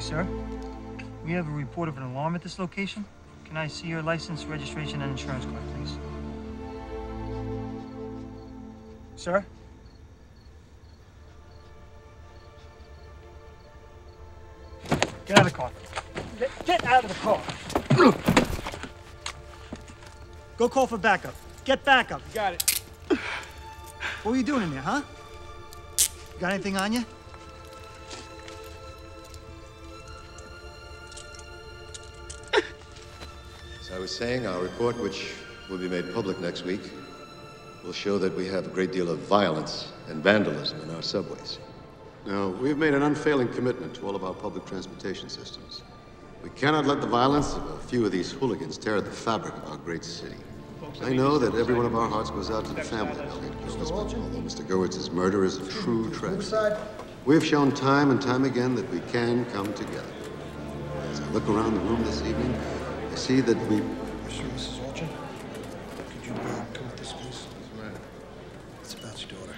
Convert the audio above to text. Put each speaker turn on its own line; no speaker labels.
sir. We have a report of an alarm at this location. Can I see your license, registration, and insurance card, please? Sir? Get out of the car. Get, out of the car. Go call for backup. Get backup.
Got it.
What were you doing in there, huh? Got anything on you?
As I was saying, our report, which will be made public next week, will show that we have a great deal of violence and vandalism in our subways.
Now, we've made an unfailing commitment to all of our public transportation systems. We cannot let the violence of a few of these hooligans tear at the fabric of our great city. I know that every one of our hearts goes out to the family of Elliot Goertz, but although Mr. Goertz's murder is a true tragedy, we've shown time and time again that we can come together. As I look around the room this evening, I see that we.
Mr. and Mrs. Walton, could you uh, come with this, please? It's about your daughter.